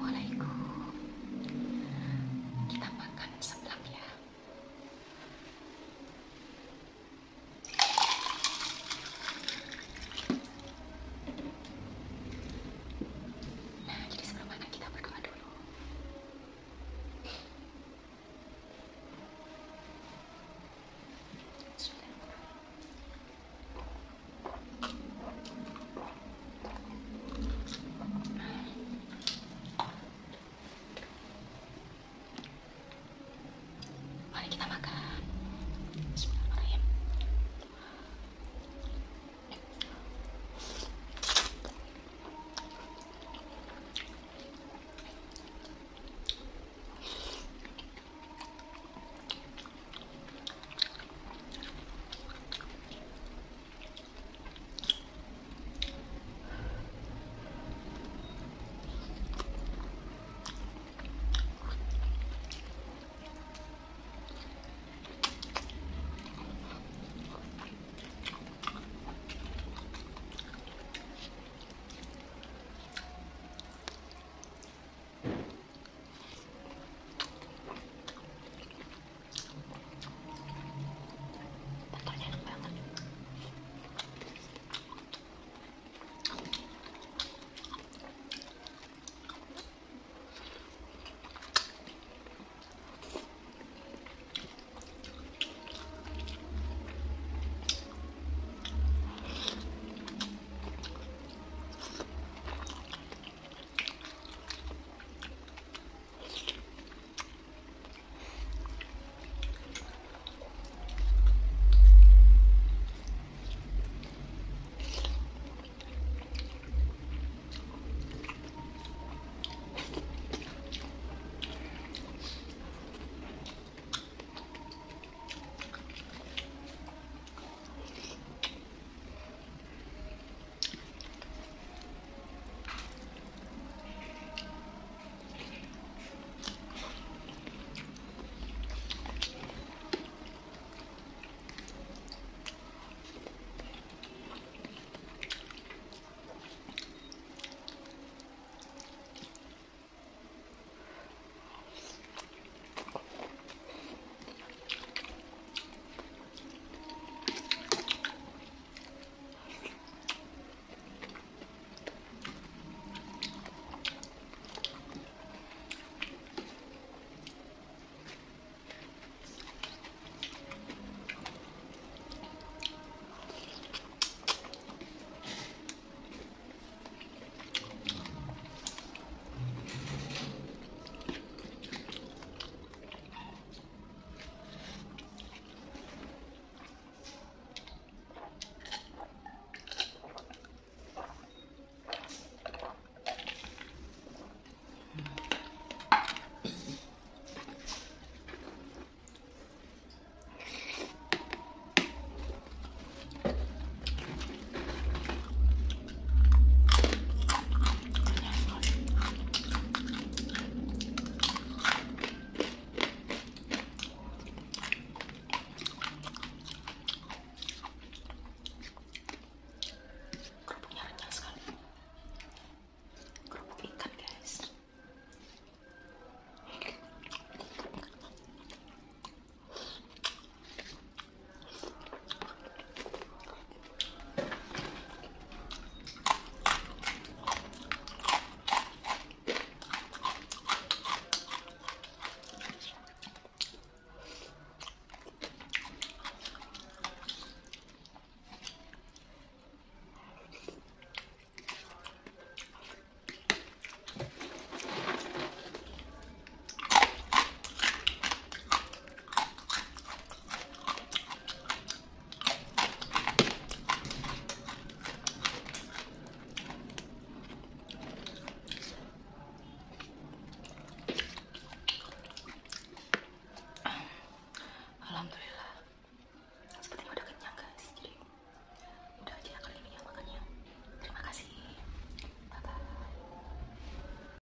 我来一个。esta vaca.